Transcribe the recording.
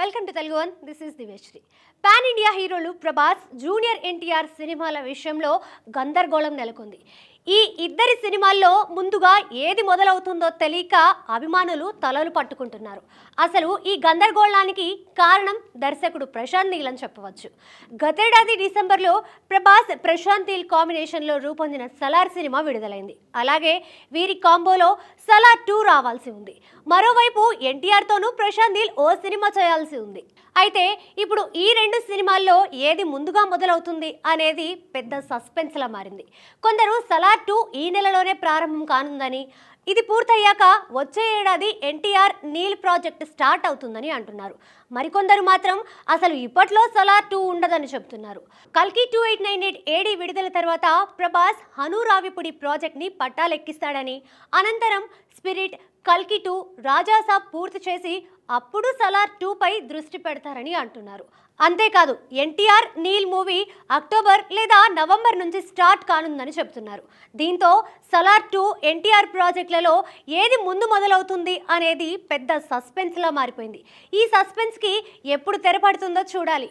Welcome to Telugu one. This is దివేశ్రీ pan India హీరోలు Prabhas junior NTR సినిమాల విషయంలో గందరగోళం నెలకొంది. ఈ ఇద్దరి సినిమాల్లో ముందుగా ఏది మొదలవుతుందో తెలియక అభిమానులు తలలు పట్టుకుంటున్నారు. అసలు ఈ గందరగోళానికి కారణం దర్శకుడు ప్రశాంత్ నీల్ అని చెప్పవచ్చు. గతేడాది డిసెంబర్లో ప్రభాస్ ప్రశాంత్ నీల్ కాంబినేషన్లో రూపొందిన సలార్ సినిమా విడుదలైంది. అలాగే వీరి కాంబోలో సలా టూ రావాల్సి ఉంది. మరోవైపు ఎన్టీఆర్తోనూ ప్రశాంత్ నీల్ ఓ సినిమా చేయాల్సి ఉంది. అయితే ఇప్పుడు ఈ రెండు సినిమాల్లో ఏది ముందుగా మొదలవుతుంది అనేది పెద్ద సస్పెన్స్లా మారింది. కొందరు సలా టూ ఈ నెలలోనే ప్రారంభం కానుందని ఇది పూర్తయ్యాక వచ్చే ఏడాది ఎన్టీఆర్ నీల్ ప్రాజెక్ట్ స్టార్ట్ అవుతుందని అంటున్నారు. మరికొందరు మాత్రం అసలు ఇప్పట్లో సలార్ టూ ఉండదని చెబుతున్నారు. కల్కి two eight nine eight AD విడుదల తర్వాత ప్రభాస్ హనురావిపుడి ప్రాజెక్ట్ని పట్టాలెక్కిస్తాడని అనంతరం స్పిరిట్ కల్కి టూ రాజాసాబ్ పూర్తి చేసి అప్పుడు సలార్ టూ పై దృష్టి పెడతారని అంటున్నారు. అంతేకాదు ఎన్టీఆర్ నీల్ మూవీ అక్టోబర్ లేదా నవంబర్ నుంచి స్టార్ట్ కానుందని చెప్తున్నారు. దీంతో సలార్ టూ ఎన్టీఆర్ ప్రాజెక్టులలో ఏది ముందు మొదలవుతుంది అనేది పెద్ద సస్పెన్స్లా మారిపోయింది. ఈ సస్పెన్స్కి ఎప్పుడు తెరపడుతుందో చూడాలి.